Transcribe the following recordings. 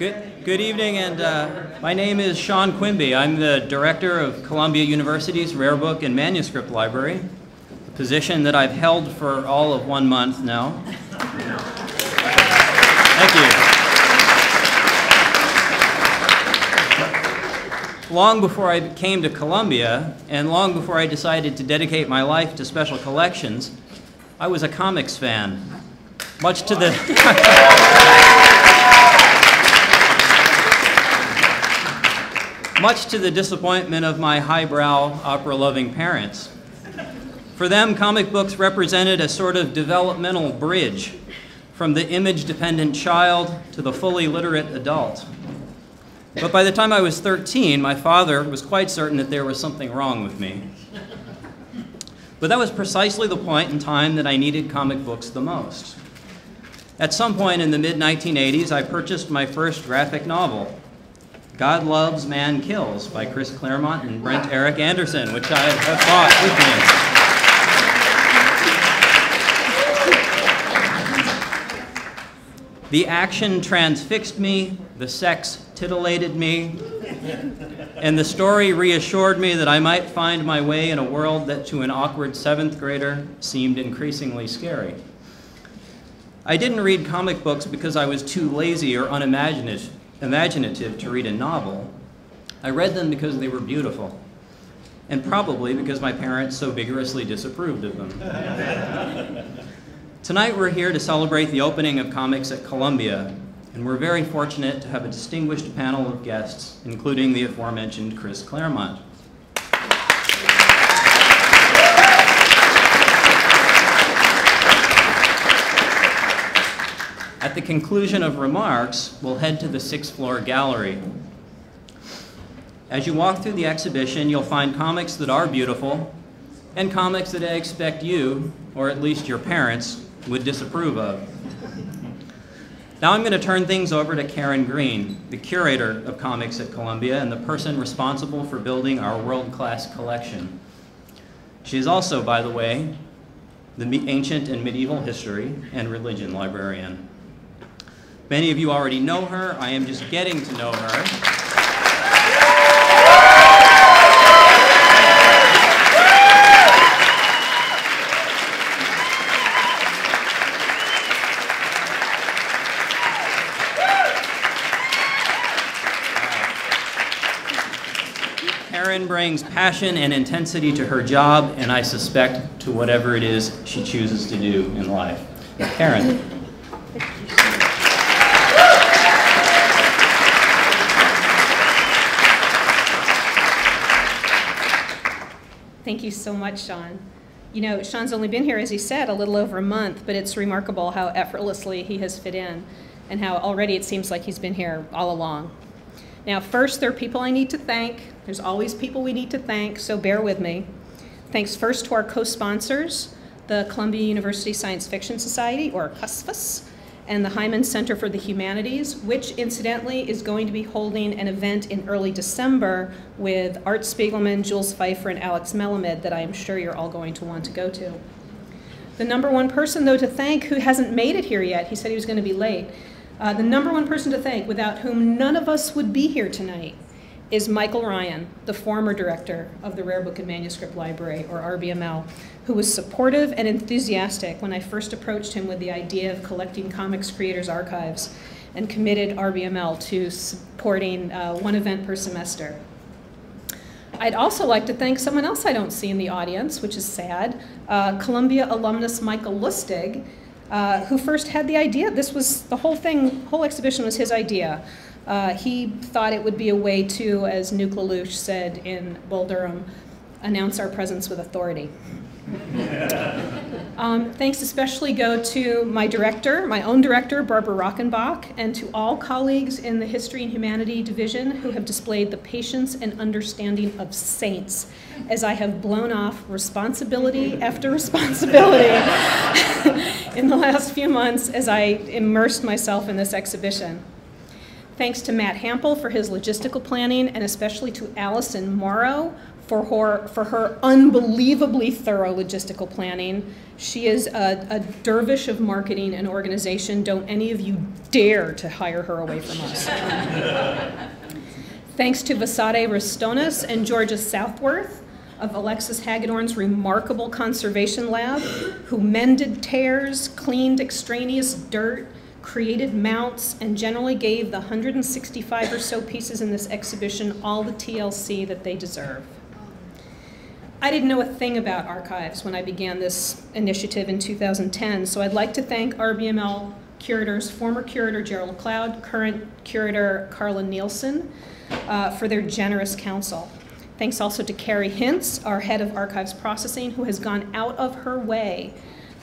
Good, good evening, and uh, my name is Sean Quimby. I'm the director of Columbia University's Rare Book and Manuscript Library, a position that I've held for all of one month now. Thank you. Long before I came to Columbia, and long before I decided to dedicate my life to special collections, I was a comics fan. Much to the much to the disappointment of my highbrow, opera loving parents. For them, comic books represented a sort of developmental bridge from the image dependent child to the fully literate adult. But by the time I was 13, my father was quite certain that there was something wrong with me. But that was precisely the point in time that I needed comic books the most. At some point in the mid 1980s, I purchased my first graphic novel, God Loves, Man Kills by Chris Claremont and Brent Eric Anderson, which I have bought with me. The action transfixed me, the sex titillated me, and the story reassured me that I might find my way in a world that to an awkward seventh grader seemed increasingly scary. I didn't read comic books because I was too lazy or unimaginative imaginative to read a novel. I read them because they were beautiful, and probably because my parents so vigorously disapproved of them. Tonight we're here to celebrate the opening of comics at Columbia, and we're very fortunate to have a distinguished panel of guests, including the aforementioned Chris Claremont. At the conclusion of remarks, we'll head to the sixth floor gallery. As you walk through the exhibition, you'll find comics that are beautiful and comics that I expect you, or at least your parents, would disapprove of. Now I'm going to turn things over to Karen Green, the curator of comics at Columbia and the person responsible for building our world-class collection. She is also, by the way, the ancient and medieval history and religion librarian. Many of you already know her. I am just getting to know her. Karen brings passion and intensity to her job, and I suspect to whatever it is she chooses to do in life. Karen. Thank you so much, Sean. You know, Sean's only been here, as he said, a little over a month, but it's remarkable how effortlessly he has fit in and how already it seems like he's been here all along. Now, first, there are people I need to thank. There's always people we need to thank, so bear with me. Thanks first to our co-sponsors, the Columbia University Science Fiction Society, or CUSFUS, and the Heyman Center for the Humanities, which incidentally is going to be holding an event in early December with Art Spiegelman, Jules Feiffer, and Alex Melamed that I am sure you're all going to want to go to. The number one person, though, to thank who hasn't made it here yet, he said he was going to be late. Uh, the number one person to thank, without whom none of us would be here tonight, is Michael Ryan, the former director of the Rare Book and Manuscript Library, or RBML, who was supportive and enthusiastic when I first approached him with the idea of collecting comics creators' archives and committed RBML to supporting uh, one event per semester. I'd also like to thank someone else I don't see in the audience, which is sad, uh, Columbia alumnus Michael Lustig, uh, who first had the idea. This was, the whole thing, whole exhibition was his idea. Uh, he thought it would be a way to, as Nuke LaLoosh said in Bull Durham, announce our presence with authority. Um, thanks especially go to my director, my own director, Barbara Rockenbach, and to all colleagues in the History and Humanity Division who have displayed the patience and understanding of saints as I have blown off responsibility after responsibility in the last few months as I immersed myself in this exhibition. Thanks to Matt Hampel for his logistical planning, and especially to Allison Morrow for her, for her unbelievably thorough logistical planning. She is a, a dervish of marketing and organization. Don't any of you dare to hire her away from us. Thanks to Vasare Ristonis and Georgia Southworth of Alexis Hagadorn's remarkable conservation lab, who mended tears, cleaned extraneous dirt, created mounts, and generally gave the 165 or so pieces in this exhibition all the TLC that they deserve. I didn't know a thing about archives when I began this initiative in 2010, so I'd like to thank RBML curators, former curator Gerald Cloud, current curator Karla Nielsen, uh, for their generous counsel. Thanks also to Carrie Hintz, our head of archives processing, who has gone out of her way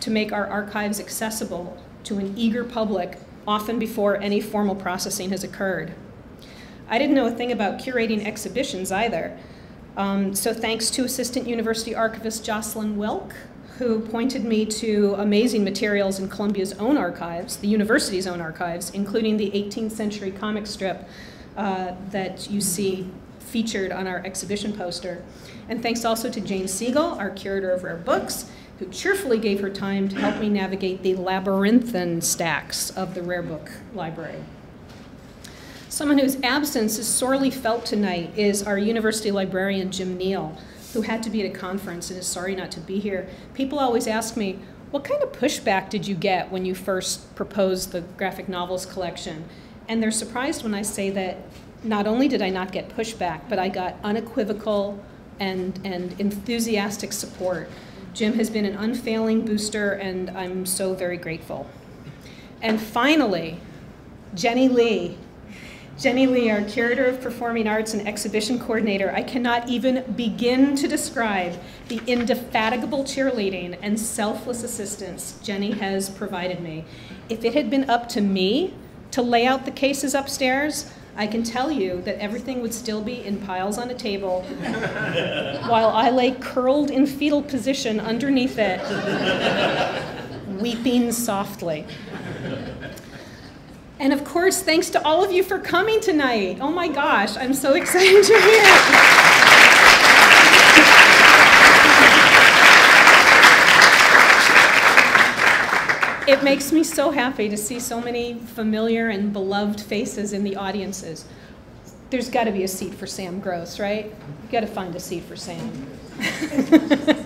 to make our archives accessible to an eager public, often before any formal processing has occurred. I didn't know a thing about curating exhibitions either. Um, so thanks to Assistant University Archivist Jocelyn Wilk, who pointed me to amazing materials in Columbia's own archives, the university's own archives, including the 18th century comic strip uh, that you see featured on our exhibition poster. And thanks also to Jane Siegel, our curator of rare books, who cheerfully gave her time to help me navigate the labyrinthine stacks of the rare book library. Someone whose absence is sorely felt tonight is our university librarian, Jim Neal, who had to be at a conference and is sorry not to be here. People always ask me, what kind of pushback did you get when you first proposed the graphic novels collection? And they're surprised when I say that not only did I not get pushback, but I got unequivocal and, and enthusiastic support. Jim has been an unfailing booster, and I'm so very grateful. And finally, Jenny Lee, Jenny Lee, our Curator of Performing Arts and Exhibition Coordinator, I cannot even begin to describe the indefatigable cheerleading and selfless assistance Jenny has provided me. If it had been up to me to lay out the cases upstairs, I can tell you that everything would still be in piles on a table while I lay curled in fetal position underneath it, weeping softly. And of course, thanks to all of you for coming tonight. Oh my gosh, I'm so excited you're here. It makes me so happy to see so many familiar and beloved faces in the audiences. There's got to be a seat for Sam Gross, right? You got to find a seat for Sam.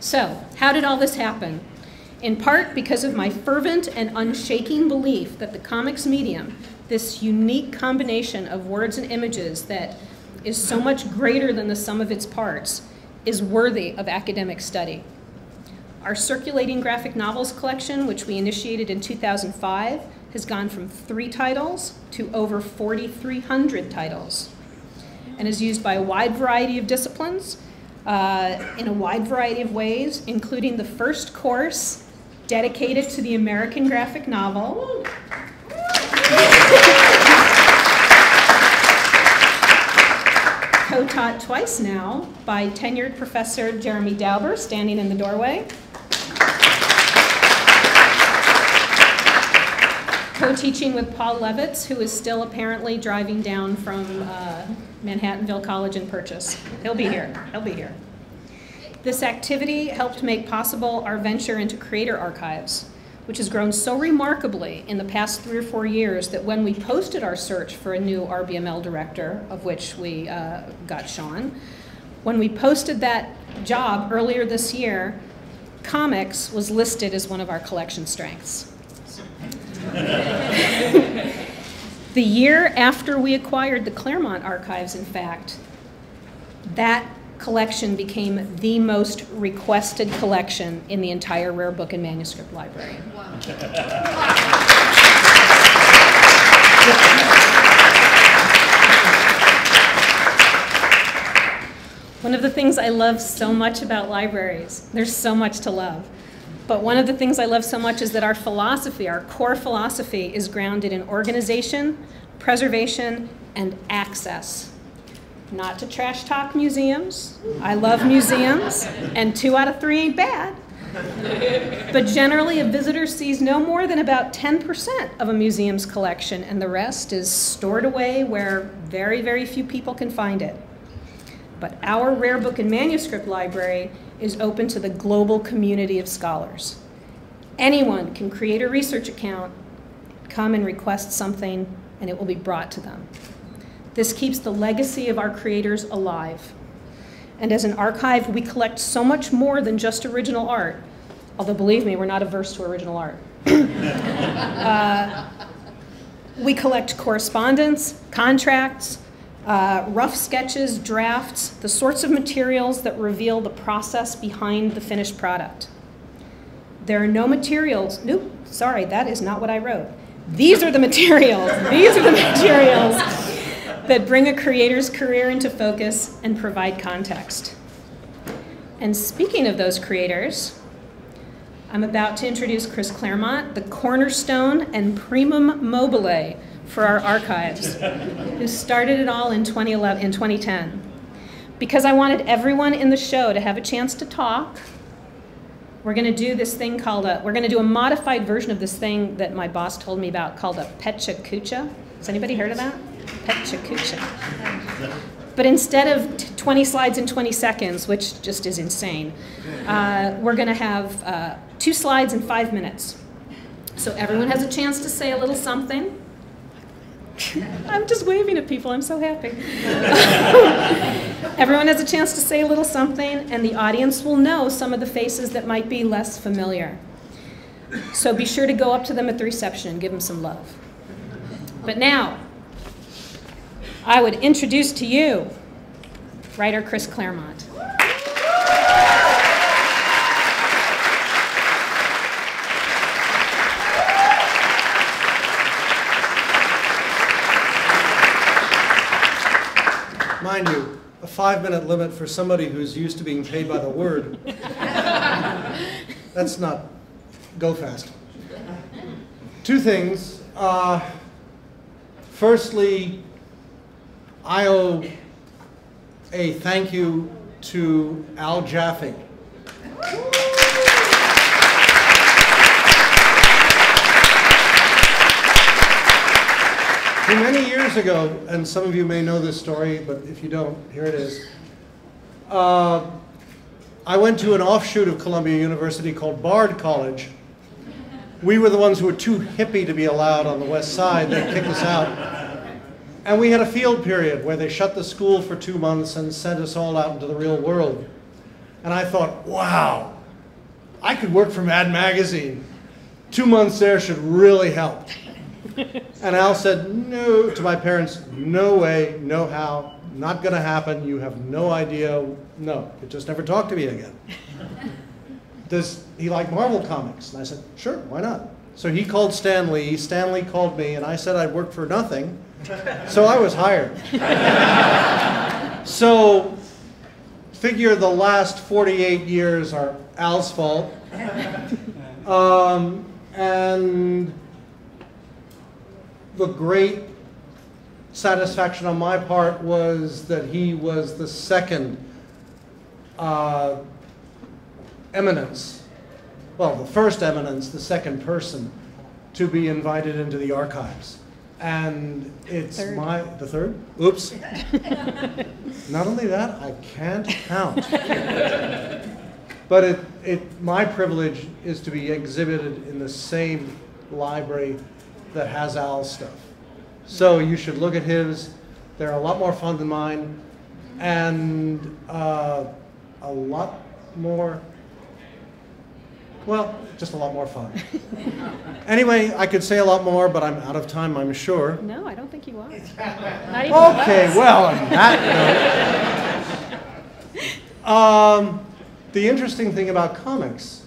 so, how did all this happen? In part because of my fervent and unshaking belief that the comics medium, this unique combination of words and images that is so much greater than the sum of its parts, is worthy of academic study. Our circulating graphic novels collection, which we initiated in 2005, has gone from three titles to over 4,300 titles and is used by a wide variety of disciplines uh, in a wide variety of ways, including the first course dedicated to the American graphic novel. Co-taught twice now by tenured professor Jeremy Dauber, standing in the doorway. Co-teaching with Paul Levitz, who is still apparently driving down from uh, Manhattanville College in Purchase. He'll be here. He'll be here. This activity helped make possible our venture into Creator Archives, which has grown so remarkably in the past three or four years that when we posted our search for a new RBML director, of which we uh, got Sean, when we posted that job earlier this year, comics was listed as one of our collection strengths. the year after we acquired the Claremont archives, in fact, that collection became the most requested collection in the entire rare book and manuscript library. One of the things I love so much about libraries, there's so much to love, but one of the things I love so much is that our philosophy, our core philosophy, is grounded in organization, preservation, and access not to trash talk museums. I love museums, and two out of three ain't bad. but generally, a visitor sees no more than about 10% of a museum's collection, and the rest is stored away where very, very few people can find it. But our rare book and manuscript library is open to the global community of scholars. Anyone can create a research account, come and request something, and it will be brought to them. This keeps the legacy of our creators alive. And as an archive, we collect so much more than just original art. Although, believe me, we're not averse to original art. uh, we collect correspondence, contracts, uh, rough sketches, drafts, the sorts of materials that reveal the process behind the finished product. There are no materials. Nope, sorry, that is not what I wrote. These are the materials. These are the materials that bring a creator's career into focus and provide context. And speaking of those creators, I'm about to introduce Chris Claremont, the cornerstone and primum mobile for our archives, who started it all in 2011, in 2010. Because I wanted everyone in the show to have a chance to talk, we're going to do this thing called a, we're going to do a modified version of this thing that my boss told me about called a pecha kucha. Has anybody heard of that? But instead of 20 slides in 20 seconds, which just is insane, uh, we're going to have uh, two slides in five minutes. So everyone has a chance to say a little something. I'm just waving at people, I'm so happy. Everyone has a chance to say a little something, and the audience will know some of the faces that might be less familiar. So be sure to go up to them at the reception and give them some love. But now, I would introduce to you writer Chris Claremont. Mind you, a five minute limit for somebody who's used to being paid by the word. That's not go fast. Two things. Uh, firstly, I owe a thank you to Al Jaffee. Many years ago, and some of you may know this story, but if you don't, here it is. Uh, I went to an offshoot of Columbia University called Bard College. We were the ones who were too hippie to be allowed on the west side. They kicked us out. And we had a field period where they shut the school for two months and sent us all out into the real world. And I thought, wow, I could work for Mad Magazine. Two months there should really help. and Al said, no, to my parents, no way, no how, not going to happen. You have no idea. No, it just never talked to me again. Does he like Marvel comics? And I said, sure, why not? So he called Stan Lee, Stan Lee called me, and I said I'd work for nothing. So I was hired. so figure the last 48 years are Al's fault. Um, and the great satisfaction on my part was that he was the second uh, eminence, well, the first eminence, the second person to be invited into the archives. And it's third. my, the third? Oops. Not only that, I can't count. but it, it, my privilege is to be exhibited in the same library that has Al's stuff. So you should look at his. They're a lot more fun than mine, and uh, a lot more well, just a lot more fun. anyway, I could say a lot more, but I'm out of time, I'm sure. No, I don't think you are. okay, well, on that note. Um, the interesting thing about comics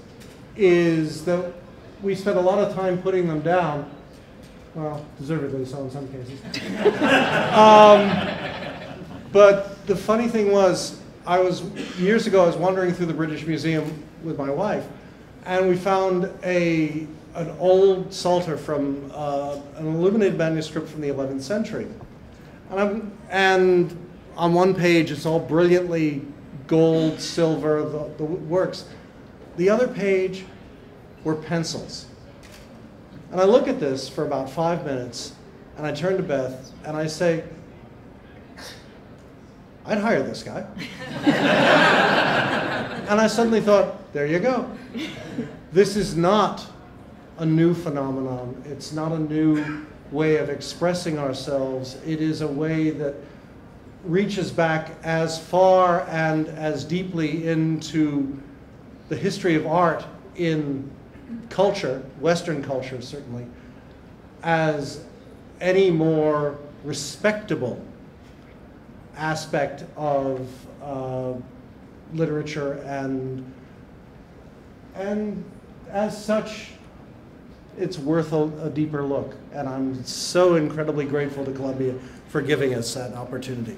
is that we spend a lot of time putting them down. Well, deservedly so in some cases. um, but the funny thing was, I was, years ago, I was wandering through the British Museum with my wife, and we found a, an old psalter from uh, an illuminated manuscript from the 11th century. And, and, on one page, it's all brilliantly gold, silver, the, the works. The other page were pencils. And I look at this for about five minutes, and I turn to Beth and I say, I'd hire this guy. and I suddenly thought, there you go. This is not a new phenomenon. It's not a new way of expressing ourselves. It is a way that reaches back as far and as deeply into the history of art in culture, Western culture certainly, as any more respectable aspect of uh, literature and and as such it's worth a, a, deeper look. And i'm so incredibly grateful to columbia for giving us that opportunity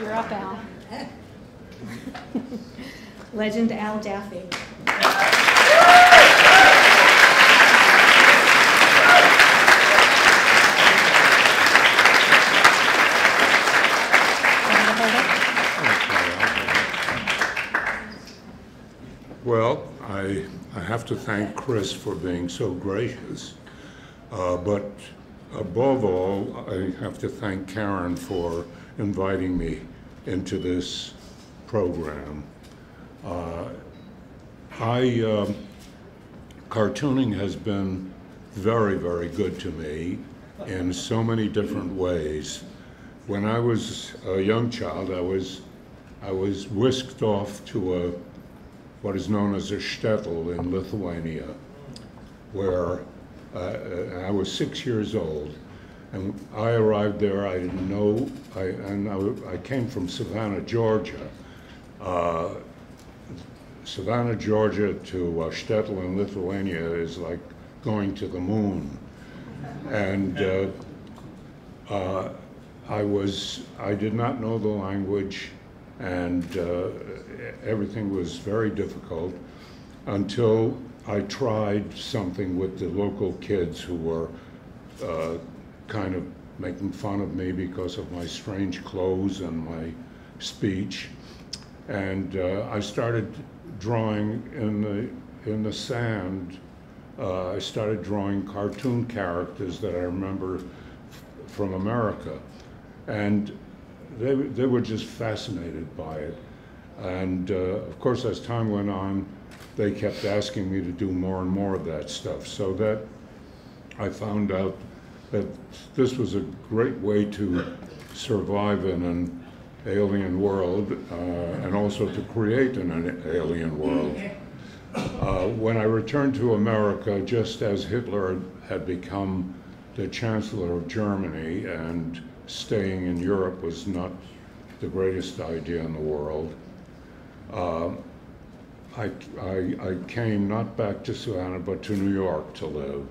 You're up, Al. Legend Al Jaffee. Well, I, I have to thank Chris for being so gracious, uh, but above all, I have to thank Karen for inviting me into this program. Uh, I, um, cartooning has been very, very good to me in so many different ways. When I was a young child, I was, I was whisked off to a what is known as a shtetl in Lithuania, where uh, I was six years old. And I arrived there, I didn't know, I, and I, I came from Savannah, Georgia. Uh, Savannah, Georgia to uh, shtetl in Lithuania is like going to the moon. And uh, uh, I was, I did not know the language and uh, everything was very difficult until I tried something with the local kids who were uh, kind of making fun of me because of my strange clothes and my speech. And uh, I started drawing in the, in the sand. Uh, I started drawing cartoon characters that I remember from America. And they, they were just fascinated by it. And uh, of course, as time went on, they kept asking me to do more and more of that stuff. So that I found out that this was a great way to survive in an alien world uh, and also to create an alien world. Uh, when I returned to America, just as Hitler had become the Chancellor of Germany and staying in Europe was not the greatest idea in the world. Uh, I, I, I, came not back to Savannah, but to New York to live.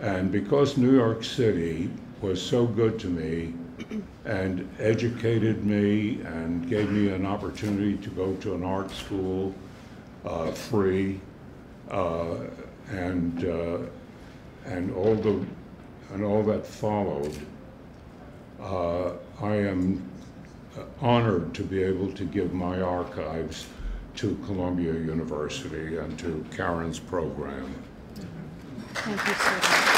And because New York City was so good to me and educated me and gave me an opportunity to go to an art school uh, free, uh, and, uh, and, all the, and all that followed, uh, I am honored to be able to give my archives to Columbia University and to Karen's program. Thank you, sir. very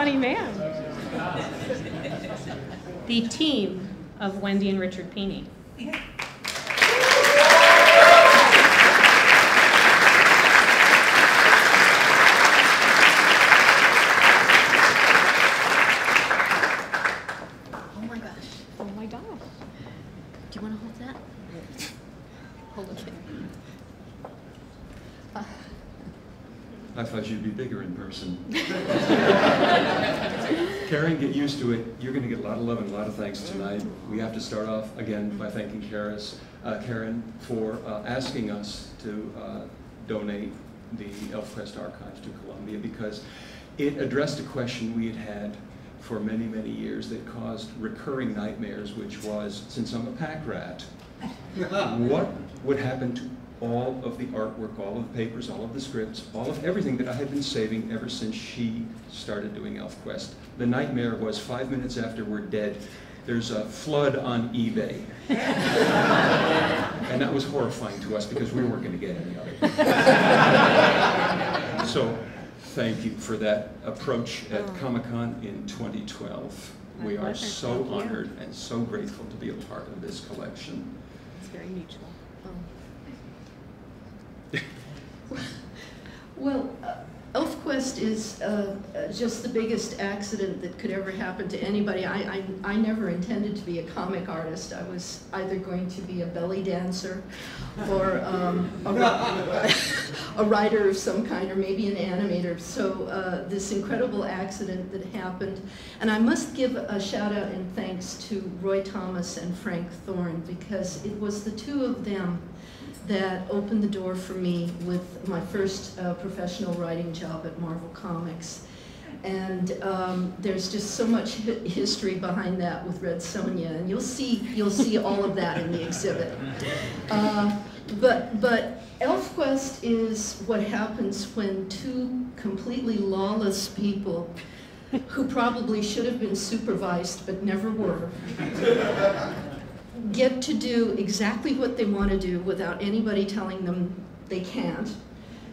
funny man. the team of Wendy and Richard Pini. Yeah. Oh I thought you'd be bigger in person. Of love and a lot of thanks tonight. We have to start off again by thanking Karis, uh, Karen for uh, asking us to uh, donate the ElfQuest archives to Columbia because it addressed a question we had had for many, many years that caused recurring nightmares, which was, since I'm a pack rat, what would happen to all of the artwork, all of the papers, all of the scripts, all of everything that I had been saving ever since she started doing ElfQuest. The nightmare was five minutes after we're dead, there's a flood on eBay. and that was horrifying to us because we weren't going to get any of it. so thank you for that approach at Oh. Comic-Con in 2012. My We are pleasure. so Thank you. honored and so grateful to be a part of this collection. It's very mutual. Well, uh, ElfQuest is uh, uh, just the biggest accident that could ever happen to anybody. I, I, I never intended to be a comic artist. I was either going to be a belly dancer or um, a, a writer of some kind or maybe an animator. So uh, this incredible accident that happened. And I must give a shout out and thanks to Roy Thomas and Frank Thorne because it was the two of them that opened the door for me with my first uh, professional writing job at Marvel Comics. And um, there's just so much history behind that with Red Sonja, and you'll see you'll see all of that in the exhibit. Uh, but but ElfQuest is what happens when two completely lawless people, who probably should have been supervised but never were, get to do exactly what they want to do without anybody telling them they can't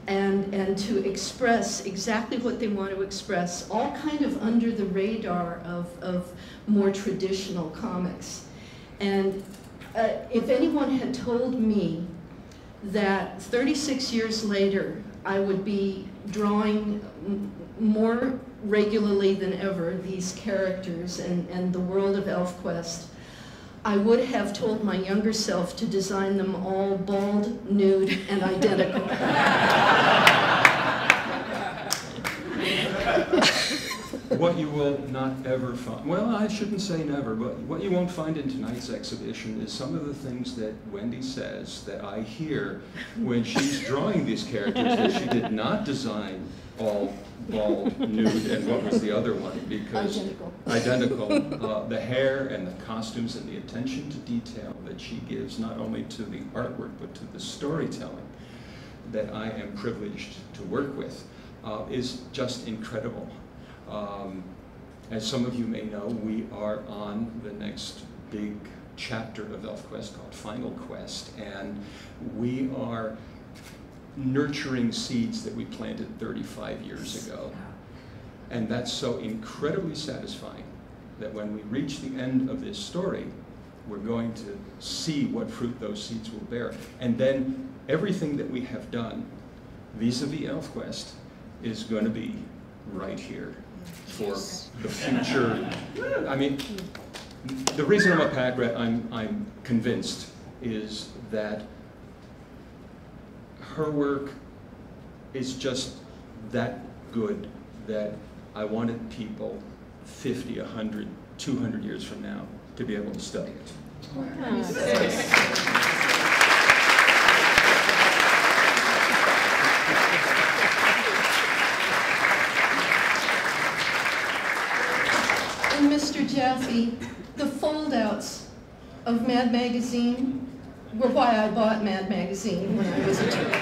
and and to express exactly what they want to express all kind of under the radar of, of more traditional comics. And uh, if anyone had told me that 36 years later I would be drawing more regularly than ever these characters and, and the world of ElfQuest I would have told my younger self to design them all bald, nude, and identical. what you will not ever find, well, I shouldn't say never, but what you won't find in tonight's exhibition is some of the things that Wendy says that I hear when she's drawing these characters that she did not design all bald, nude, and what was the other one? Because Identical. identical. Uh, the hair and the costumes and the attention to detail that she gives not only to the artwork but to the storytelling that I am privileged to work with uh, is just incredible. Um, as some of you may know, we are on the next big chapter of ElfQuest called Final Quest, and we are nurturing seeds that we planted 35 years ago. And that's so incredibly satisfying that when we reach the end of this story, we're going to see what fruit those seeds will bear. And then everything that we have done vis-a-vis ElfQuest is going to be right here for the future. I mean, the reason I'm a pack rat, I'm, I'm convinced, is that her work is just that good that I wanted people 50, 100, 200 years from now to be able to study it. And The foldouts of Mad Magazine were why I bought Mad Magazine when I was a child.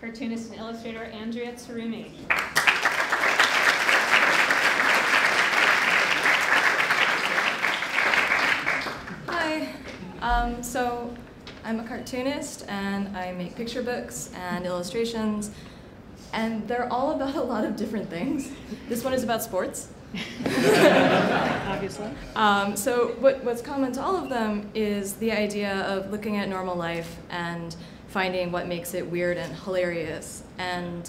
Cartoonist and illustrator Andrea Tsurumi. Hi. Um, so I'm a cartoonist and I make picture books and illustrations, and they're all about a lot of different things. This one is about sports. Obviously. Um, so what, what's common to all of them is the idea of looking at normal life and finding what makes it weird and hilarious. And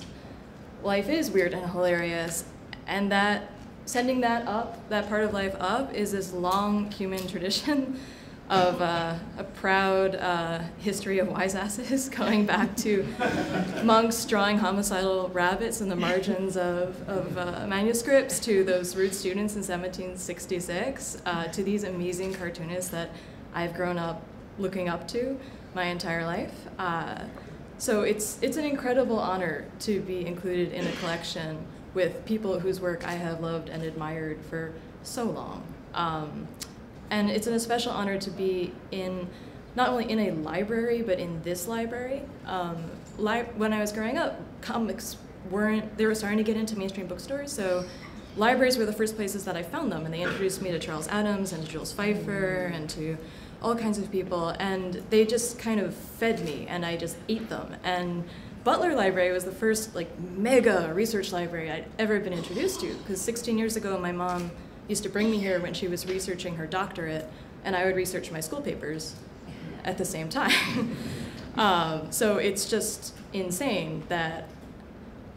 life is weird and hilarious, and that sending that up, that part of life up, is this long human tradition of uh, a proud uh, history of wise asses going back to monks drawing homicidal rabbits in the margins of, of uh, manuscripts to those rude students in 1766 uh, to these amazing cartoonists that I've grown up looking up to my entire life. Uh, so it's, it's an incredible honor to be included in a collection with people whose work I have loved and admired for so long. Um, and it's an especial honor to be in, not only in a library, but in this library. Um, li when I was growing up, comics weren't, they were starting to get into mainstream bookstores, so libraries were the first places that I found them, and they introduced me to Charles Addams and to Jules Feiffer and to all kinds of people, and they just kind of fed me, and I just ate them. And Butler Library was the first like mega research library I'd ever been introduced to, because 16 years ago, my mom used to bring me here when she was researching her doctorate, and I would research my school papers at the same time. um, so it's just insane that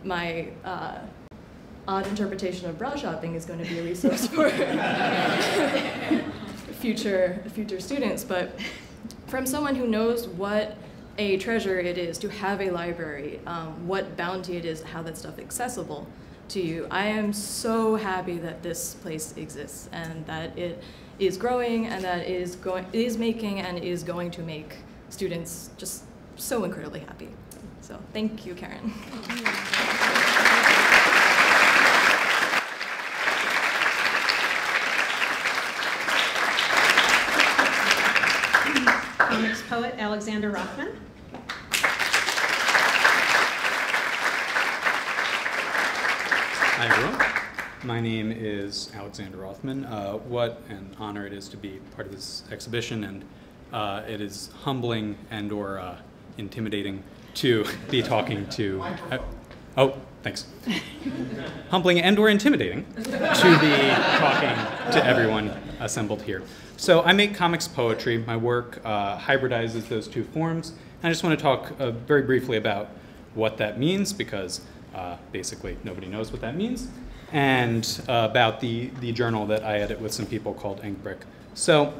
my uh, odd interpretation of bra shopping is going to be a resource for future future students. But from someone who knows what a treasure it is to have a library, um, what bounty it is, how that stuff accessible to you. I am so happy that this place exists and that it is growing and that is going is making and is going to make students just so incredibly happy. So thank you, Karen. Comics poet Alexander Rothman. Hi, everyone. My name is Alexander Rothman. Uh, what an honor it is to be part of this exhibition, and uh, it is humbling and or uh, intimidating to be talking to. uh, oh, thanks. humbling and or intimidating to be talking to everyone assembled here. So I make comics poetry. My work uh, hybridizes those two forms. And I just want to talk uh, very briefly about what that means because uh, basically nobody knows what that means, and uh, about the, the journal that I edit with some people called Inkbrick. So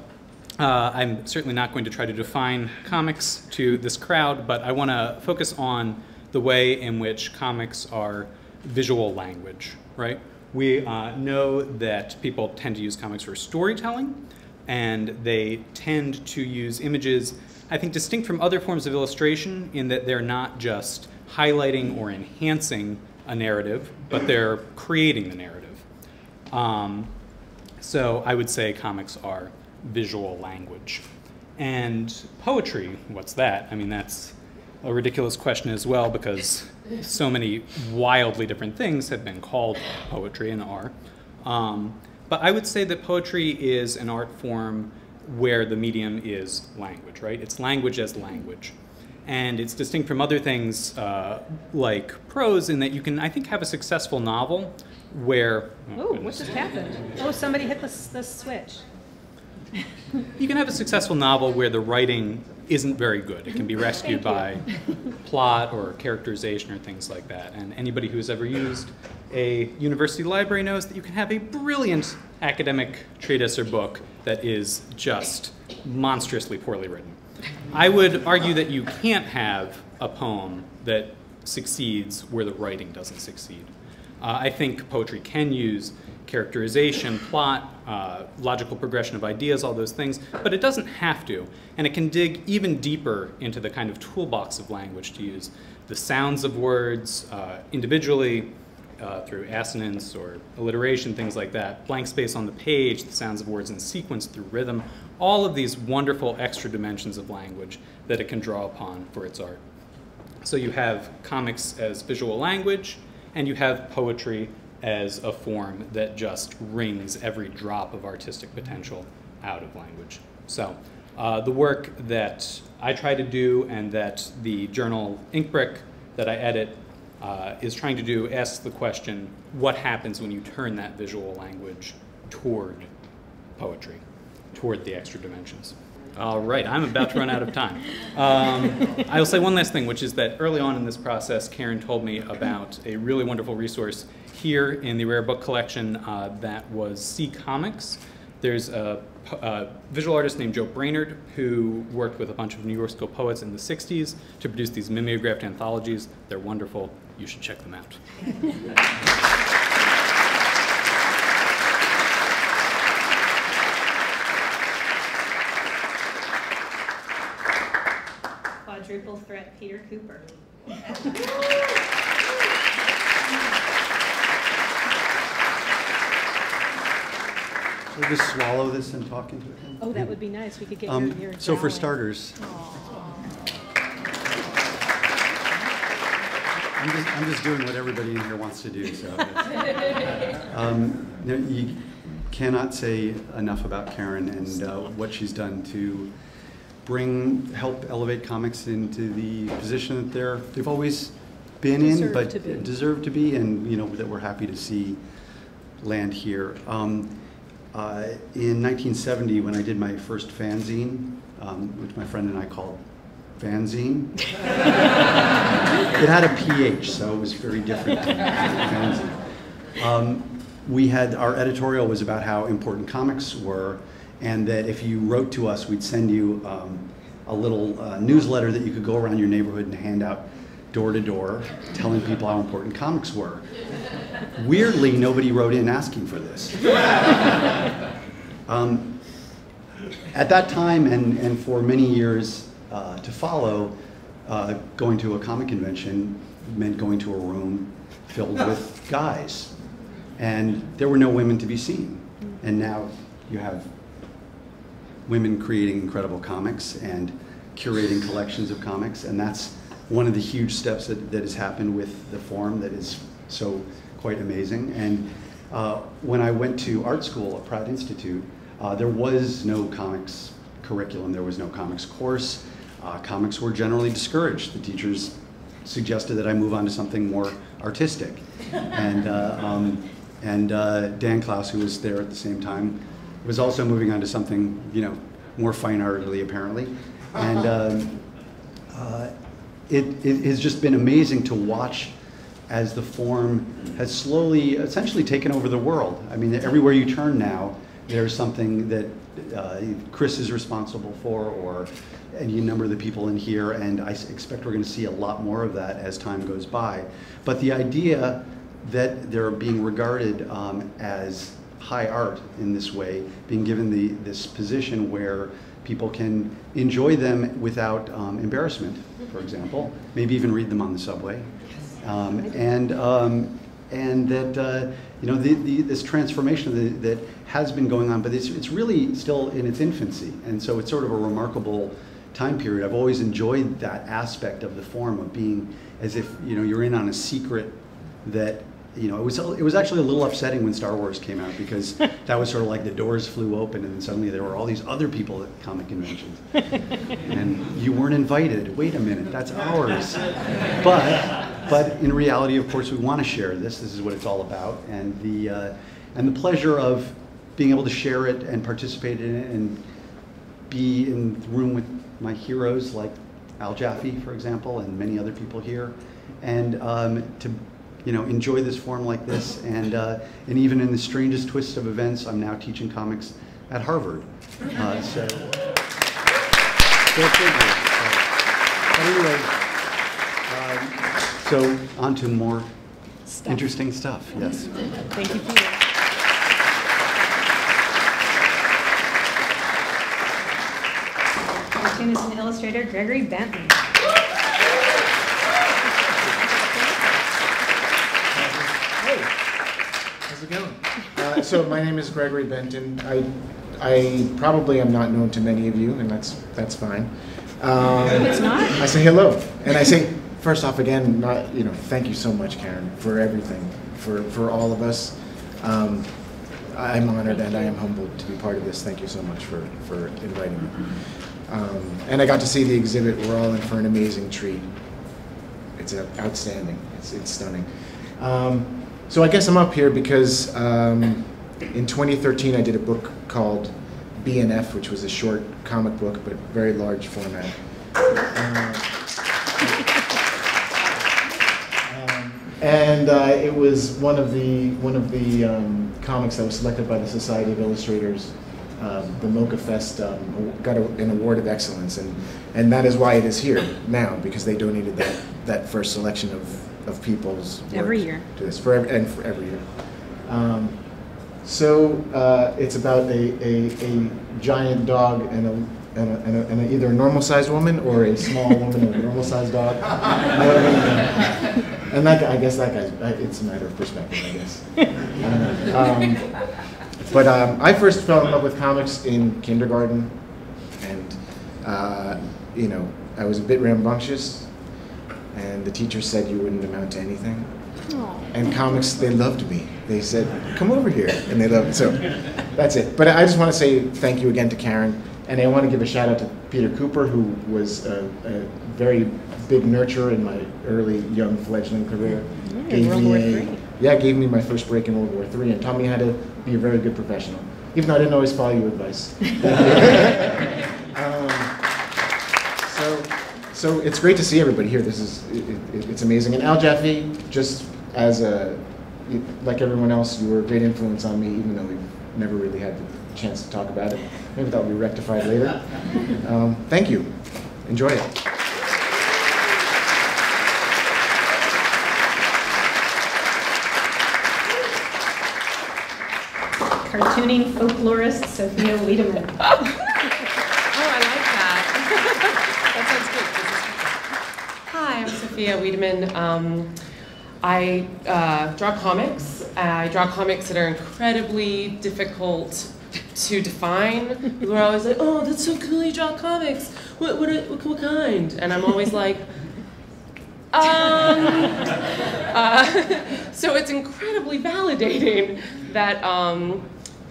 uh, I'm certainly not going to try to define comics to this crowd, but I want to focus on the way in which comics are visual language, right? We uh, know that people tend to use comics for storytelling, and they tend to use images, I think, distinct from other forms of illustration in that they're not just highlighting or enhancing a narrative, but they're creating the narrative. Um, so I would say comics are visual language. And poetry, what's that? I mean, that's a ridiculous question as well because so many wildly different things have been called poetry and are. Um, but I would say that poetry is an art form where the medium is language, right? It's language as language. And it's distinct from other things uh, like prose in that you can, I think, have a successful novel where. Oh, what just happened? Oh, somebody hit the, the switch. You can have a successful novel where the writing isn't very good. It can be rescued by plot or characterization or things like that. And anybody who's ever used a university library knows that you can have a brilliant academic treatise or book that is just monstrously poorly written. I would argue that you can't have a poem that succeeds where the writing doesn't succeed. Uh, I think poetry can use characterization, plot, uh, logical progression of ideas, all those things, but it doesn't have to. And it can dig even deeper into the kind of toolbox of language to use the sounds of words uh, individually, uh, through assonance or alliteration, things like that, blank space on the page, the sounds of words in sequence through rhythm, all of these wonderful extra dimensions of language that it can draw upon for its art. So you have comics as visual language, and you have poetry as a form that just wrings every drop of artistic potential out of language. So uh, the work that I try to do and that the journal Inkbrick that I edit uh, is trying to do asks the question, what happens when you turn that visual language toward poetry, toward the extra dimensions? All right, I'm about to run out of time. Um, I will say one last thing, which is that early on in this process, Karen told me about a really wonderful resource here in the Rare Book Collection uh, that was C Comics. There's a, a visual artist named Joe Brainard who worked with a bunch of New York School poets in the 60s to produce these mimeographed anthologies. They're wonderful. You should check them out. Peter Kuper. We'll just swallow this and talk into it. Oh, that would be nice. We could get Um, your So for starters, I'm just, I'm just doing what everybody in here wants to do, so. Um, no, You cannot say enough about Karen and uh, what she's done to bring, help elevate comics into the position that they're, they've always been in, but to deserve to be, and, you know, that we're happy to see land here. Um, uh, in 1970, when I did my first fanzine, um, which my friend and I called Phanzine, it had a PH, so it was very different fanzine. Um, we had our editorial was about how important comics were, and that if you wrote to us, we'd send you um, a little uh, newsletter that you could go around your neighborhood and hand out door to door, telling people how important comics were. Weirdly, nobody wrote in asking for this. Um, at that time, and, and for many years uh, to follow, uh, going to a comic convention meant going to a room filled with guys. And there were no women to be seen. And now you have women creating incredible comics and curating collections of comics. And that's one of the huge steps that, that has happened with the forum that is so quite amazing. And uh, when I went to art school at Pratt Institute, uh, there was no comics curriculum, there was no comics course. Uh, comics were generally discouraged. The teachers suggested that I move on to something more artistic. And, uh, um, and uh, Dan Clowes, who was there at the same time, was also moving on to something, you know, more fine artedly apparently. And um, uh, it, it has just been amazing to watch as the form has slowly, essentially taken over the world. I mean, everywhere you turn now, there's something that uh, Chris is responsible for, or any number of the people in here, and I expect we're going to see a lot more of that as time goes by. But the idea that they're being regarded um, as high art in this way, being given the, this position where people can enjoy them without um, embarrassment, for example, maybe even read them on the subway. Um, and, um, and that, uh, you know, the, the, this transformation that, that has been going on, but it's, it's really still in its infancy. And so it's sort of a remarkable time period. I've always enjoyed that aspect of the form of being as if, you know, you're in on a secret that you know, it was it was actually a little upsetting when Star Wars came out because that was sort of like the doors flew open and then suddenly there were all these other people at comic conventions, and you weren't invited. Wait a minute, that's ours. But but in reality, of course, we want to share this. This is what it's all about, and the uh, and the pleasure of being able to share it and participate in it and be in the room with my heroes like Al Jaffee, for example, and many other people here, and um, to you know enjoy this form like this, and uh, and even in the strangest twist of events, I'm now teaching comics at Harvard. Uh, so, go figure. So, but anyway, um, so on to more interesting stuff. Yes. Thank you, Peter. Cartoonist and illustrator Gregory Benton. It going? Uh, so my name is Gregory Benton. I, I probably am not known to many of you, and that's that's fine. Um, It's not? I say hello, and I say first off again, not you know, thank you so much, Karen, for everything, for for all of us. Um, I'm honored and I am humbled to be part of this. Thank you so much for for inviting me. Um, and I got to see the exhibit. We're all in for an amazing treat. It's uh, outstanding. It's, it's stunning. Um, so I guess I'm up here because um, in 2013 I did a book called BNF, which was a short comic book, but very large format. Um, and uh, it was one of the one of the um, comics that was selected by the Society of Illustrators. Um, the MoCCA Fest um, got a, an award of excellence, and and that is why it is here now because they donated that that first selection of of people's work Every year. to this for every, and for every year. Um, so uh, it's about a, a, a giant dog and a, and, a, and, a, and a, either a normal sized woman or a small woman and a normal sized dog. and that guy, I guess that guy's, uh, it's a matter of perspective, I guess. Um, but um, I first fell in love with comics in kindergarten, and uh, you know, I was a bit rambunctious, and the teacher said you wouldn't amount to anything. And comics, they loved me. They said, "Come over here," and they loved. It. So that's it. But I just want to say thank you again to Karen, and I want to give a shout out to Peter Kuper, who was a, a very big nurturer in my early young fledgling career. in World War a, yeah, gave me my first break in World War III, and taught me how to be a very good professional, even though I didn't always follow your advice. so, so it's great to see everybody here. This is it, it, it's amazing. And Al Jaffee, just as a like everyone else, you were a great influence on me, even though we've never really had the chance to talk about it. Maybe that will be rectified later. Um, thank you. Enjoy it. Cartooning folklorist Sophia Wiedeman. Oh, I like that. that sounds good. Hi, I'm Sophia Wiedeman. Um, I uh, draw comics. I draw comics that are incredibly difficult to define. People are always like, "Oh, that's so cool! You draw comics. What, what, what, what kind?" And I'm always like, um, uh, so it's incredibly validating that um,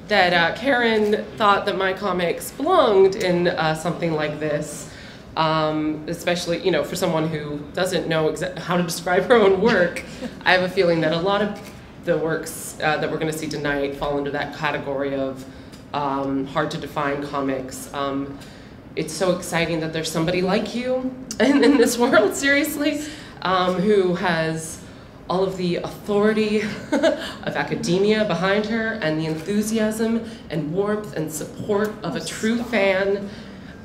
that uh, Karen thought that my comics belonged in uh, something like this. Um, especially, you know, for someone who doesn't know how to describe her own work, I have a feeling that a lot of the works uh, that we're going to see tonight fall into that category of um, hard to define comics. Um, it's so exciting that there's somebody like you in, in this world, seriously, um, who has all of the authority of academia behind her and the enthusiasm and warmth and support of a true fan.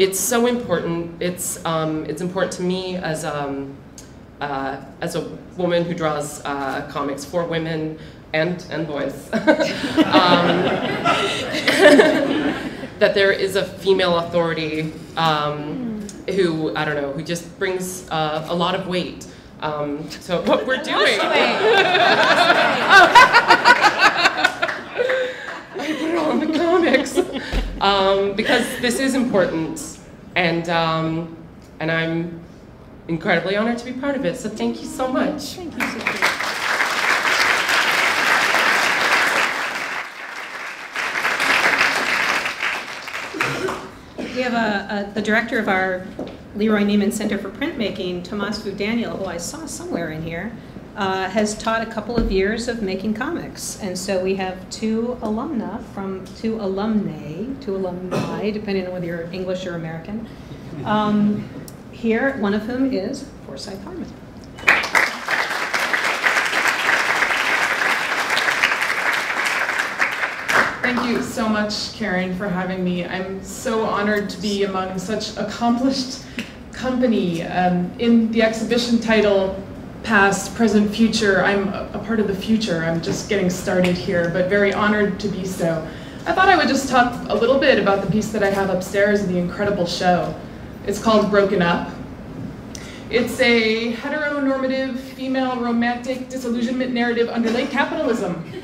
It's so important. It's, um, it's important to me as, um, uh, as a woman who draws uh, comics for women and, and boys. um, that there is a female authority um, who, I don't know, who just brings uh, a lot of weight. Um, so what we're doing. I put it on the comics um, because this is important, and um, and I'm incredibly honored to be part of it. So thank you so much. Thank you. We have a, a, the director of our Leroy Neiman Center for Printmaking, Tomas Daniel, who I saw somewhere in here, uh, has taught a couple of years of making comics. And so we have two alumna from, two alumnae, two alumni, depending on whether you're English or American, um, here, one of whom is Forsyth Harmon. Thank you so much, Karen, for having me. I'm so honored to be among such accomplished company. Um, in the exhibition title, Past, Present, Future, I'm a, part of the future. I'm just getting started here, but very honored to be so. I thought I would just talk a little bit about the piece that I have upstairs in the incredible show. It's called Broken Up. It's a heteronormative female romantic disillusionment narrative under late capitalism. You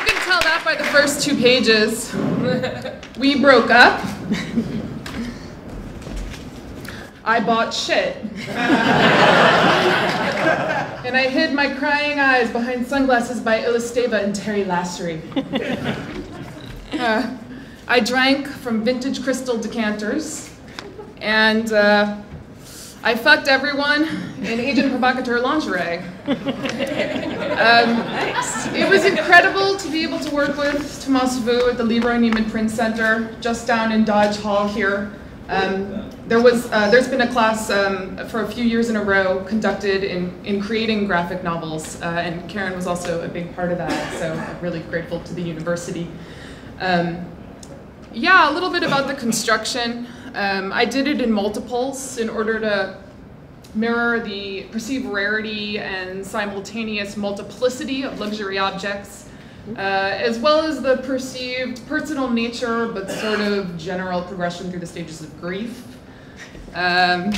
can tell that by the first two pages. we broke up. I bought shit. and I hid my crying eyes behind sunglasses by Illesteva and Thierry Lasry. Uh, I drank from vintage crystal decanters, and uh, I fucked everyone in Agent Provocateur lingerie. Um, it was incredible to be able to work with Tomas Vu at the Leroy Neiman Print Center, just down in Dodge Hall here. Um, there was, uh, there's been a class um, for a few years in a row conducted in, in creating graphic novels, uh, and Karen was also a big part of that, so I'm really grateful to the university. Um, yeah, a little bit about the construction. Um, I did it in multiples in order to mirror the perceived rarity and simultaneous multiplicity of luxury objects, uh, as well as the perceived personal nature but sort of general progression through the stages of grief. Um,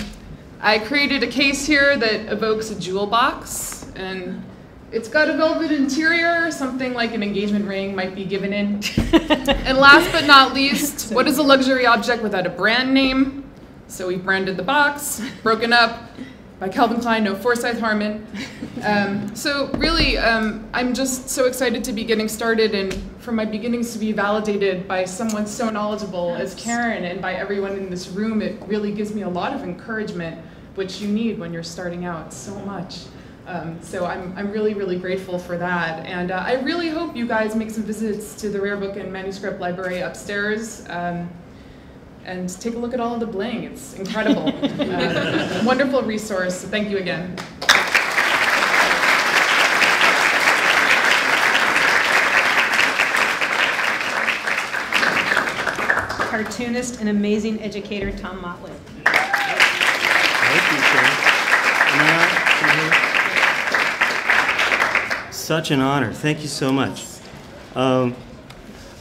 I created a case here that evokes a jewel box, and it's got a velvet interior, something like an engagement ring might be given in. and last but not least, what is a luxury object without a brand name? So we branded the box, broken up by Calvin Klein, no Forsyth Harmon. Um, so really, um, I'm just so excited to be getting started and for my beginnings to be validated by someone so knowledgeable as Karen and by everyone in this room. It really gives me a lot of encouragement, which you need when you're starting out so much. Um, so I'm, I'm really, really grateful for that. And uh, I really hope you guys make some visits to the Rare Book and Manuscript Library upstairs. And take a look at all of the bling. It's incredible. uh, wonderful resource. Thank you again. Cartoonist and amazing educator Tom Motley. Thank you, Sharon. Such an honor. Thank you so much. Um,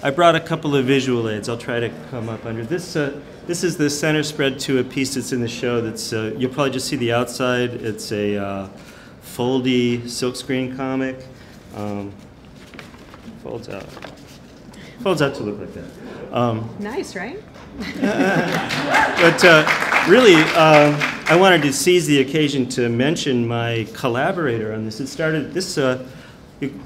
I brought a couple of visual aids. I'll try to come up under this. Uh, this is the center spread to a piece that's in the show. That's uh, you'll probably just see the outside. It's a uh, foldy silkscreen comic. Um, folds out. Folds out to look like that. Um, Nice, right? but uh, really, um, I wanted to seize the occasion to mention my collaborator on this. It started this. Uh, you,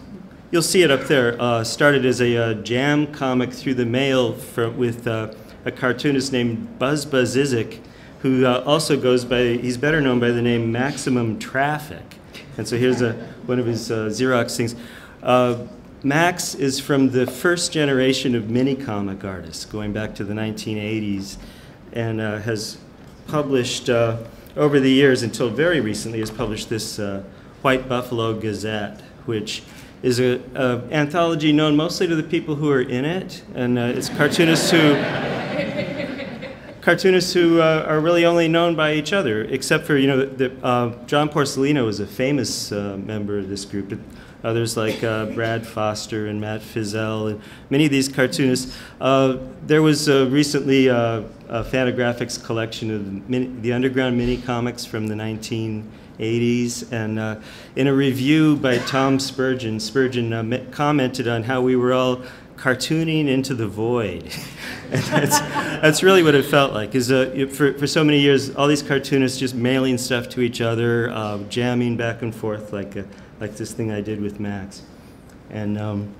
you'll see it up there. Uh, started as a uh, jam comic through the mail for, with uh, a cartoonist named Buzz Buzz Izik, who uh, also goes by. He's better known by the name Maximum Traffic. And so here's a, one of his uh, Xerox things. Uh, Max is from the first generation of mini comic artists, going back to the 1980s, and has published over the years until very recently has published this White Buffalo Gazette, which is an anthology known mostly to the people who are in it, and uh, it's cartoonists who cartoonists who uh, are really only known by each other, except for you know the, uh, John Porcellino is a famous uh, member of this group. Others like uh, Brad Foster and Matt Feazell and many of these cartoonists. Uh, there was recently a Fantagraphics collection of the, mini, the underground mini comics from the 1980s, and uh, in a review by Tom Spurgeon, Spurgeon uh, commented on how we were all cartooning into the void. and that's, that's really what it felt like. Is uh, for, for so many years, all these cartoonists just mailing stuff to each other, uh, jamming back and forth like, a, like this thing I did with Max. And um,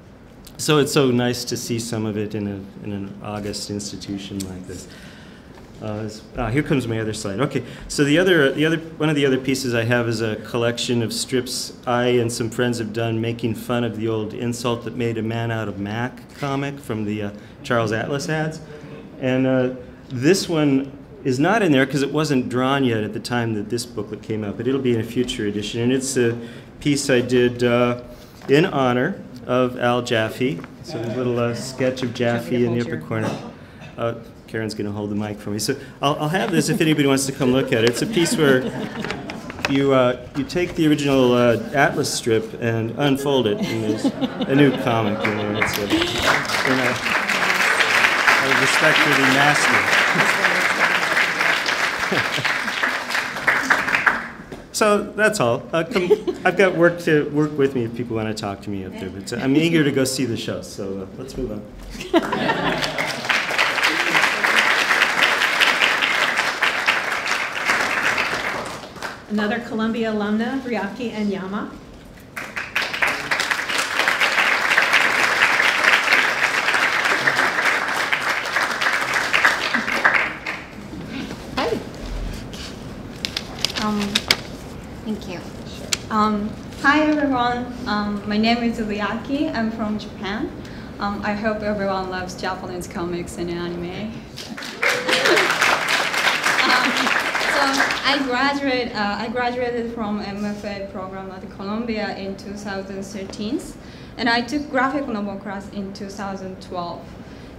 so it's so nice to see some of it in, a, in an august institution like this. Uh, ah, here comes my other slide. Okay, so the other, the other, one of the other pieces I have is a collection of strips I and some friends have done making fun of the old insult that made a man out of Mac comic from the uh, Charles Atlas ads. And uh, this one is not in there because it wasn't drawn yet at the time that this booklet came out, but it'll be in a future edition. And it's a piece I did uh, in honor of Al Jaffee. So a little uh, sketch of Jaffee in the upper corner. Uh, Karen's going to hold the mic for me. So I'll, I'll, have this if anybody wants to come look at it. It's a piece where you, uh, you take the original uh, Atlas strip and unfold it, and there's a new comic in there. It's a, in a, out of respect for the master. so that's all. Come, I've got work to work with me if people want to talk to me up there. But I'm eager to go see the show. So uh, let's move on. Another Columbia alumna, Ryaki Enyama. Hi. Um, thank you. Um, hi everyone. Um, my name is Riaki. I'm from Japan. Um, I hope everyone loves Japanese comics and anime. Um, so I graduated. Uh, I graduated from MFA program at Columbia in 2013, and I took graphic novel class in 2012.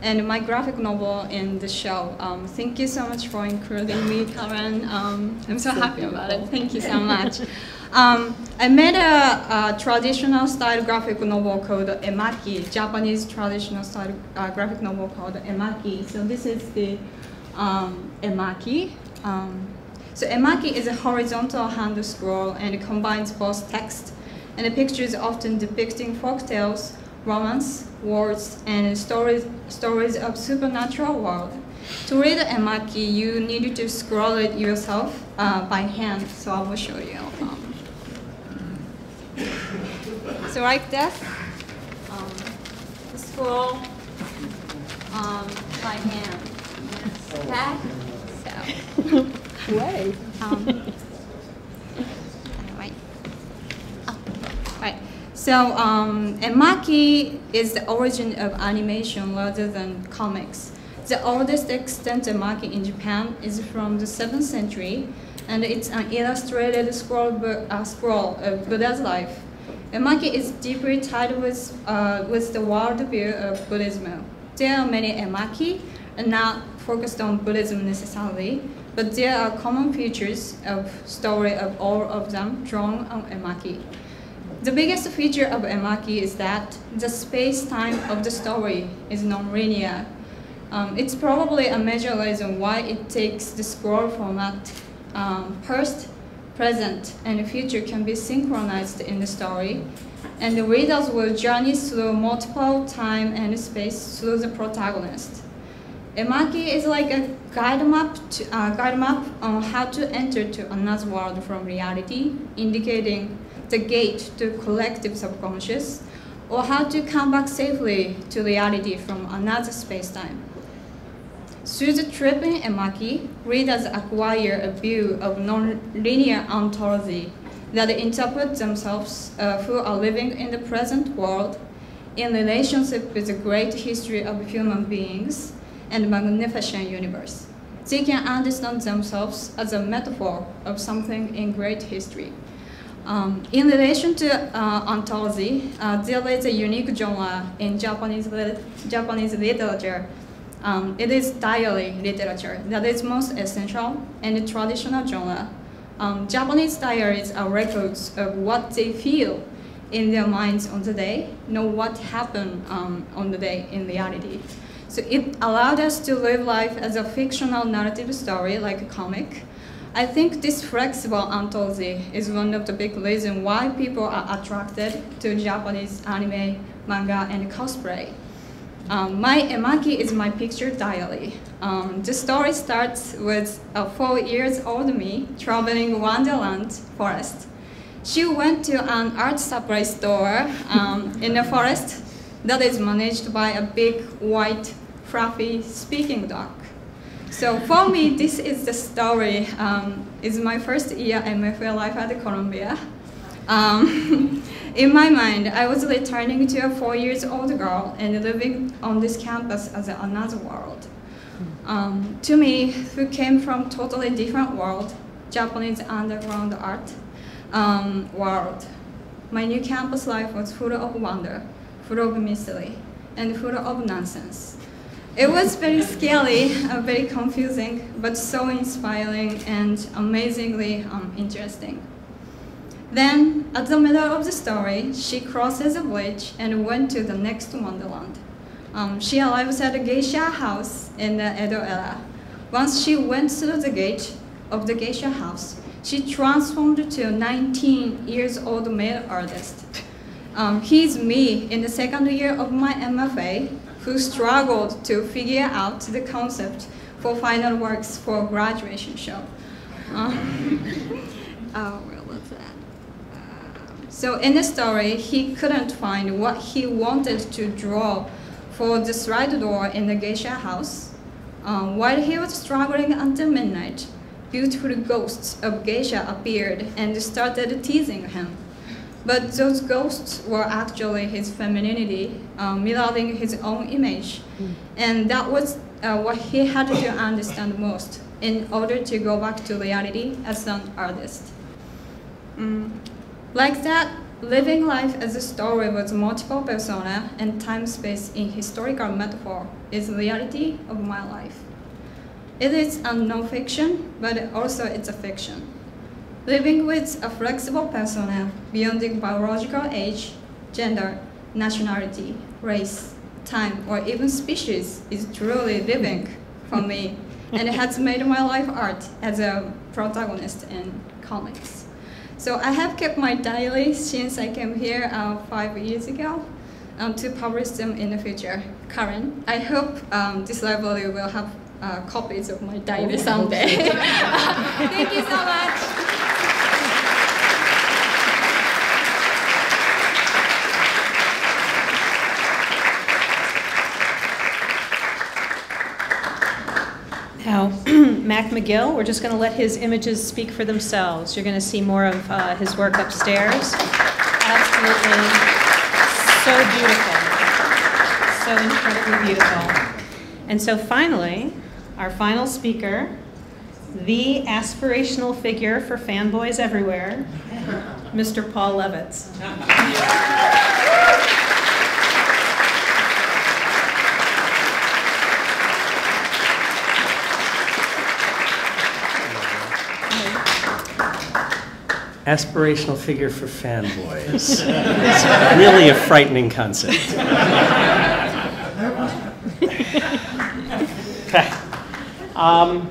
And my graphic novel in the show. Um, thank you so much for including me, Karen. Um, I'm so happy about it. Thank you so much. Um, I made a, a, traditional style graphic novel called Emaki, Japanese traditional style uh, graphic novel called Emaki. So this is the um, Emaki. Um, so Emaki is a horizontal hand scroll and it combines both text and the pictures often depicting folk tales, romance, words, and stories, stories of supernatural world. To read Emaki, you need to scroll it yourself uh, by hand, so I will show you. Um, so like this, um, scroll um, by hand. Okay? So. Way. Um, right. Oh, right. So, um, Emaki is the origin of animation rather than comics. The oldest extant Emaki in Japan is from the 7th century, and it's an illustrated scroll, uh, scroll of Buddha's life. Emaki is deeply tied with, uh, with the worldview of Buddhism. There are many Emaki, and not focused on Buddhism necessarily, but there are common features of story of all of them drawn on Emaki. The biggest feature of Emaki is that the space-time of the story is non-linear. Um, it's probably a major reason why it takes the scroll format. Um, past, present, and future can be synchronized in the story, and the readers will journey through multiple time and space through the protagonist. Emaki is like a guide map, to, uh, guide map on how to enter to another world from reality, indicating the gate to collective subconscious, or how to come back safely to reality from another space-time. Through the trip in Emaki, readers acquire a view of non-linear ontology that interpret themselves uh, who are living in the present world in relationship with the great history of human beings and magnificent universe. They can understand themselves as a metaphor of something in great history. Um, in relation to uh, ontology, uh, there is a unique genre in Japanese, Japanese literature. Um, it is diary literature that is most essential and traditional genre. Um, Japanese diaries are records of what they feel in their minds on the day, know what happened um, on the day in reality. So it allowed us to live life as a fictional narrative story, like a comic. I think this flexible ontology is one of the big reasons why people are attracted to Japanese anime, manga, and cosplay. Um, my Emaki is my picture diary. Um, the story starts with a four years old me traveling Wonderland forest. She went to an art supply store um, in the forest that is managed by a big white fluffy speaking dog. So for me, this is the story. Um, it's my first year MFA life at Columbia. Um, in my mind, I was returning to a four years old girl and living on this campus as another world. Um, to me, who came from totally different world, Japanese underground art um, world, my new campus life was full of wonder, full of mystery, and full of nonsense. It was very scary, uh, very confusing, but so inspiring and amazingly um, interesting. Then, at the middle of the story, she crosses a bridge and went to the next wonderland. Um, she arrives at a geisha house in the Edo era. Once she went through the gate of the geisha house, she transformed to a 19 years old male artist. Um, he's me in the second year of my MFA, who struggled to figure out the concept for final works for graduation show. Um, oh, that? Uh, so in the story, he couldn't find what he wanted to draw for the slide door in the geisha house. Um, while he was struggling until midnight, beautiful ghosts of geisha appeared and started teasing him. But those ghosts were actually his femininity, uh, mirroring his own image. And that was uh, what he had to understand most in order to go back to reality as an artist. Mm. Like that, living life as a story with multiple persona and time space in historical metaphor is reality of my life. It is a non-fiction, but also it's a fiction. Living with a flexible persona beyond the biological age, gender, nationality, race, time, or even species is truly living for me, and it has made my life art as a protagonist in comics. So I have kept my diary since I came here uh, five years ago um, to publish them in the future. Karen, I hope um, this library will have uh, copies of my diary someday. Thank you so much. Now, Mac McGill, we're just going to let his images speak for themselves. You're going to see more of uh, his work upstairs. Absolutely so beautiful. So incredibly beautiful. And so finally, our final speaker, the aspirational figure for fanboys everywhere, Mr. Paul Levitz. aspirational figure for fanboys. it's really a frightening concept. Um,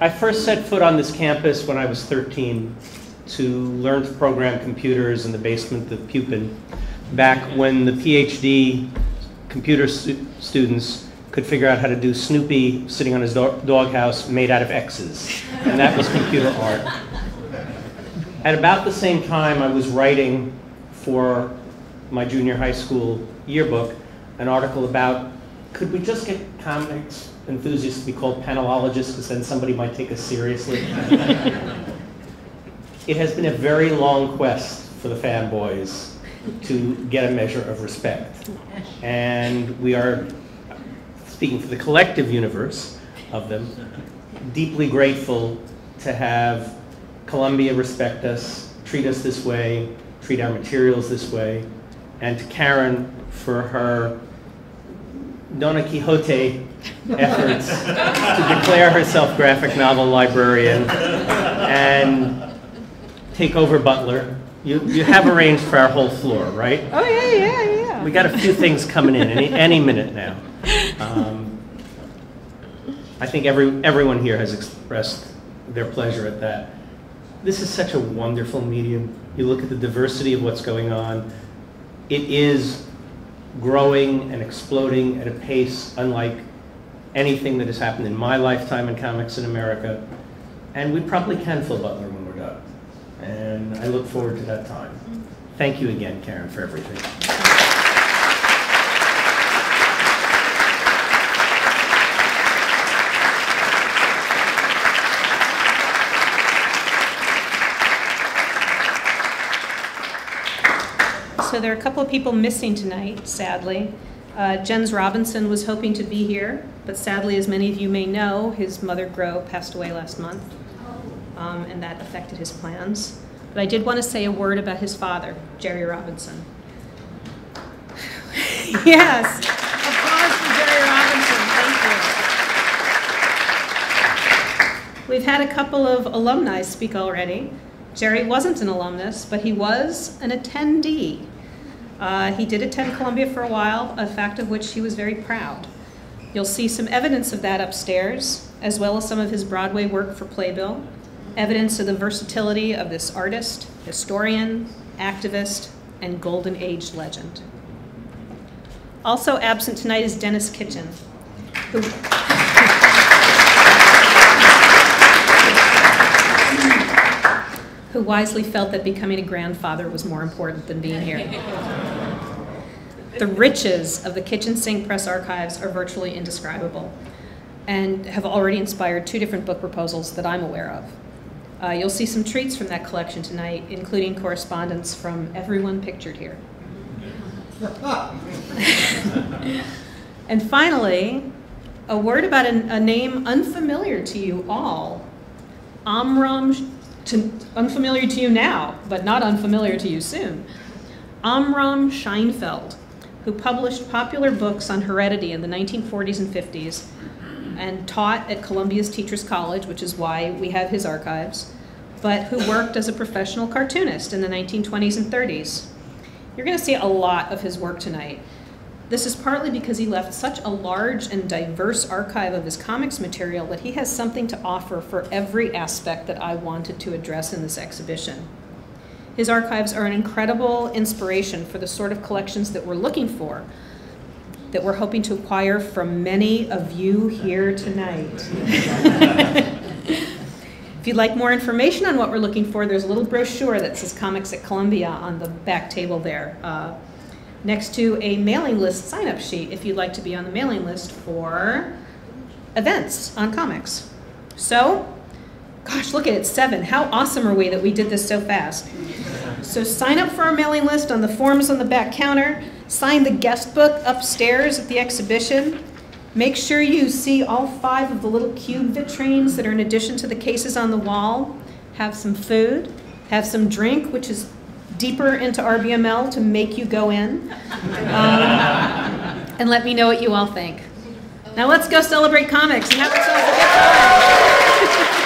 I first set foot on this campus when I was 13 to learn to program computers in the basement of Pupin, back when the PhD computer stu students could figure out how to do Snoopy sitting on his do doghouse made out of X's. And that was computer art. At about the same time, I was writing for my junior high school yearbook an article about could we just get comics enthusiasts to be called panelologists because then somebody might take us seriously? it has been a very long quest for the fanboys to get a measure of respect. And we are, speaking for the collective universe of them, deeply grateful to have Columbia respect us, treat us this way, treat our materials this way, and to Karen for her Dona Quixote efforts to declare herself graphic novel librarian and take over Butler. You, you have arranged for our whole floor, right? Oh, yeah, yeah, yeah. We got a few things coming in any, any minute now. Um, I think every, everyone here has expressed their pleasure at that this is such a wonderful medium. You look at the diversity of what's going on. It is growing and exploding at a pace unlike anything that has happened in my lifetime in comics in America. And we probably can fill Butler when we're done. And I look forward to that time. Thank you again, Karen, for everything. There are a couple of people missing tonight, sadly. Uh, Jens Robinson was hoping to be here, but sadly, as many of you may know, his mother, Gro, passed away last month, um, and that affected his plans. But I did want to say a word about his father, Jerry Robinson. yes, applause Jerry Robinson. Thank you. We've had a couple of alumni speak already. Jerry wasn't an alumnus, but he was an attendee uh, he did attend Columbia for a while, a fact of which he was very proud. You'll see some evidence of that upstairs, as well as some of his Broadway work for Playbill, evidence of the versatility of this artist, historian, activist, and Golden Age legend. Also absent tonight is Denis Kitchen, who who wisely felt that becoming a grandfather was more important than being here. The riches of the kitchen sink press archives are virtually indescribable. and have already inspired two different book proposals that I'm aware of. Uh, you'll see some treats from that collection tonight, including correspondence from everyone pictured here. and finally, a word about a, a, name unfamiliar to you all. Amram, to, unfamiliar to you now, but not unfamiliar to you soon. Amram Scheinfeld, who published popular books on heredity in the 1940s and 50s and taught at Columbia's Teachers College, which is why we have his archives, but who worked as a professional cartoonist in the 1920s and 30s. You're going to see a lot of his work tonight. This is partly because he left such a large and diverse archive of his comics material that he has something to offer for every aspect that I wanted to address in this exhibition. His archives are an incredible inspiration for the sort of collections that we're looking for, that we're hoping to acquire from many of you here tonight. if you'd like more information on what we're looking for, there's a little brochure that says Comics at Columbia on the back table there, uh, next to a mailing list sign up sheet if you'd like to be on the mailing list for events on comics. So, gosh, look at it, seven. How awesome are we that we did this so fast? So, sign up for our mailing list on the forms on the back counter. Sign the guest book upstairs at the exhibition. Make sure you see all five of the little cube vitrines that are in addition to the cases on the wall. Have some food, have some drink, which is deeper into RBML to make you go in. Um, and let me know what you all think. Now let's go celebrate comics and have ourselves a good time.